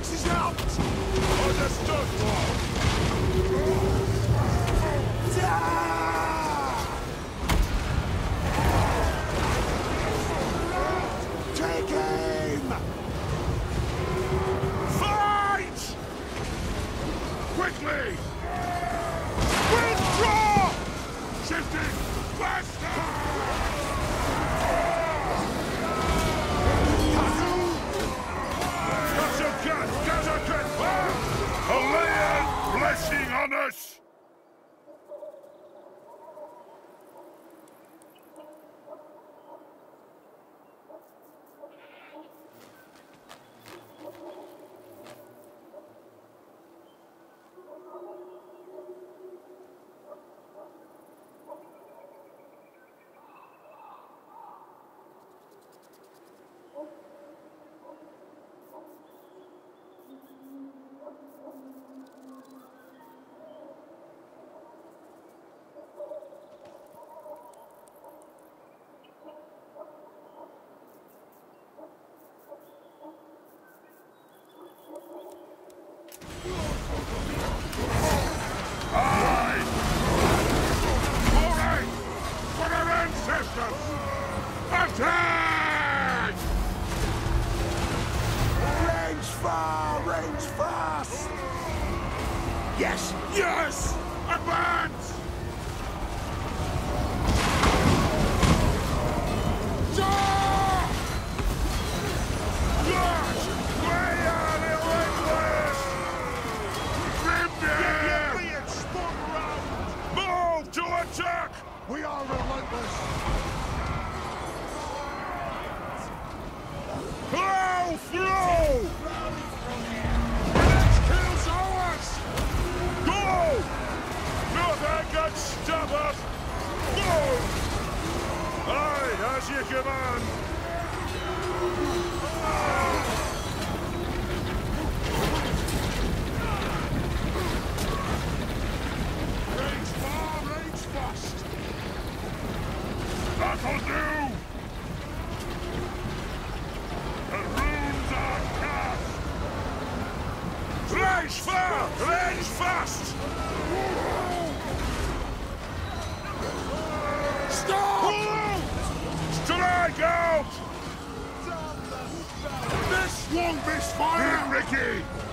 Axes out! Understood! Die! Finish fast! Stop! Strike out! This won't be fun, Here, Ricky!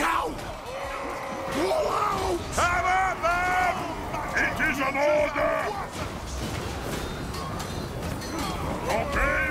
Out! Blow out! Hammer them! It is an order! Obey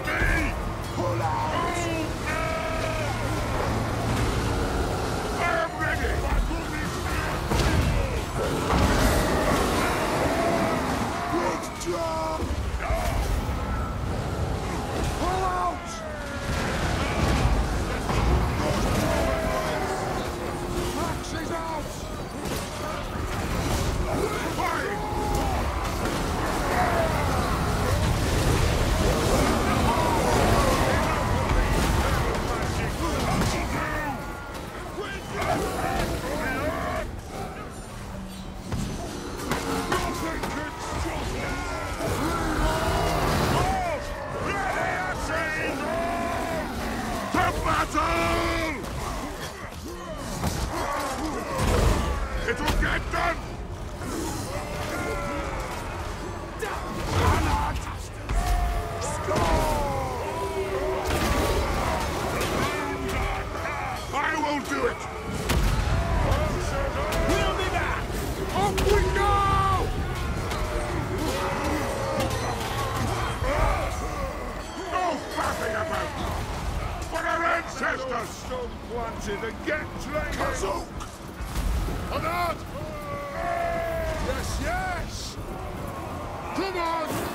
Vamos!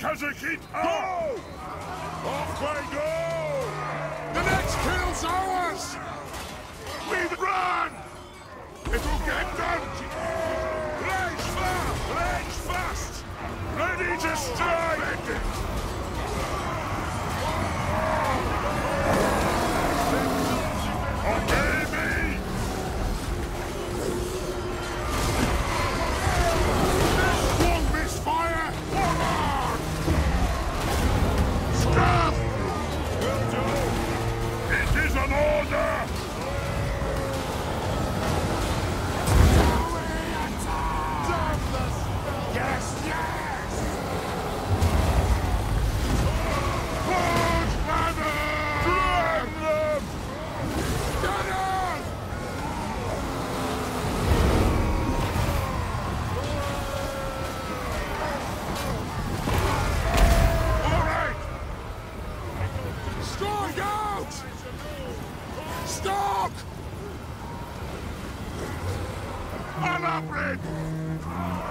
Kazakhin! Go! Off they go! The next kill's ours! We run! It'll get done! Blaze fast! Blaze fast! Ready to strike! It is Unupgrade!